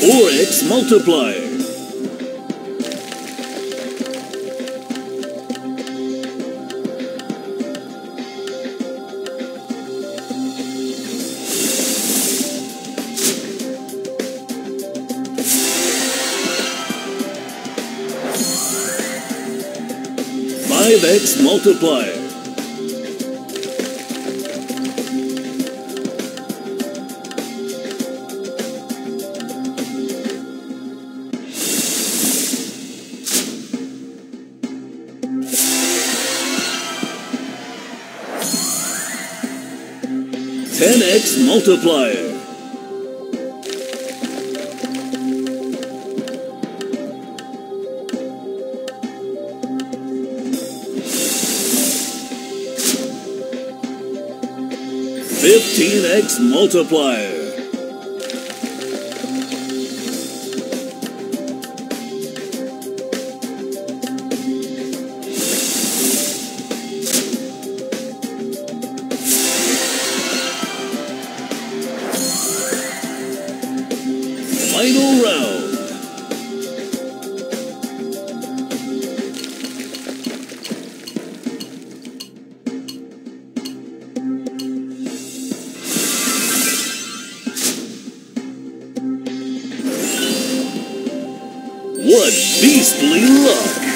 10x multiplier. Five X multiplier. Ten X multiplier. Fifteen X multiplier. Final round. What beastly luck!